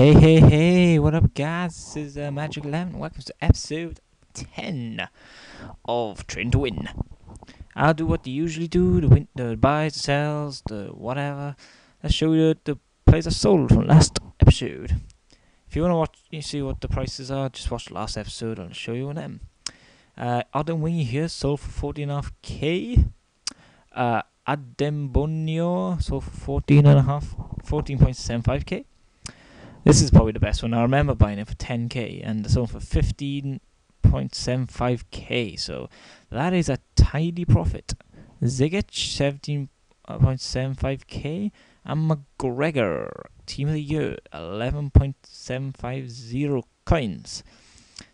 Hey, hey, hey, what up, guys? This is uh, Mad Jack 11. Welcome to episode 10 of Train to Win. I'll do what they usually do the, win- the buys, the sells, the whatever. Let's show you the plays I sold from last episode. If you want to watch, you see what the prices are, just watch the last episode. I'll show you them. Uh, Adam Wingy here sold for 14.5k. Uh, Adembonio sold for 14.5, 14.75k. This is probably the best one. I remember buying it for 10k and sold for 15.75k. So that is a tidy profit. Zigic 17.75k and McGregor Team of the Year 11.750 coins.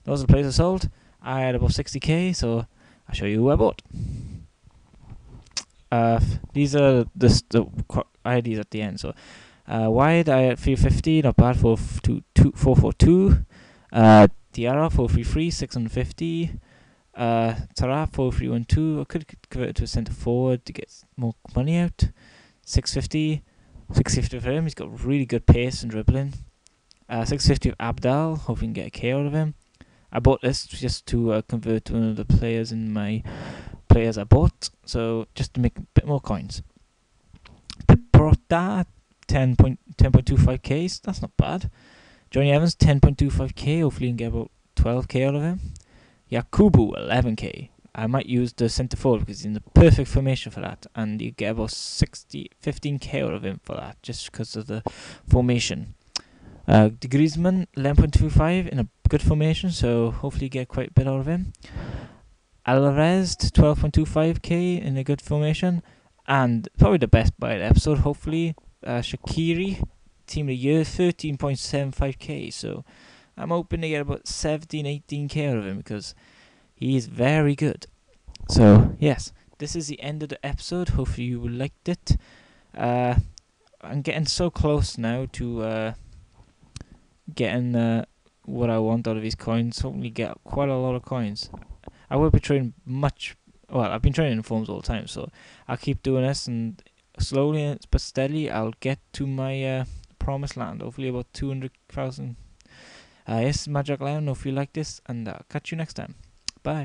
Those are the players I sold. I had about 60k, so I'll show you who I bought. Uh, these are the, the I at the end. So uh, wide I had 350, not bad for f- two, two, 442. Uh, Tiara 433, 650. Uh, Tara 4312. I could convert it to a centre forward to get more money out. 650. 650 for him. He's got really good pace and dribbling. Uh, 650 of Abdal. Hope we can get a K out of him. I bought this just to uh, convert to one of the players in my players I bought. So just to make a bit more coins. Piprota 10 point, 10.25k. That's not bad. Jonny Evans 10.25k. Hopefully you can get about 12k out of him. Yakubu 11k. I might use the centre forward because he's in the perfect formation for that, and you get about 60, 15k out of him for that, just because of the formation. Uh, De Griezmann 11.25 in a good formation, so hopefully you get quite a bit out of him. Alvarez 12.25k in a good formation, and probably the best buy episode, hopefully. Uh, Shaqiri, team of the year, 13.75k, so I'm hoping to get about 17, 18k out of him because he is very good. So, yes, this is the end of the episode. Hopefully, you liked it. Uh, I'm getting so close now to uh, getting uh, what I want out of these coins. Hopefully, get quite a lot of coins. I will be trading much. Well, I've been trading in forms all the time, so I'll keep doing this, and slowly but steadily, I'll get to my uh, promised land. Hopefully, about 200,000. Uh, yes, Magic Lion. Hope you like this, and I'll catch you next time. Bye.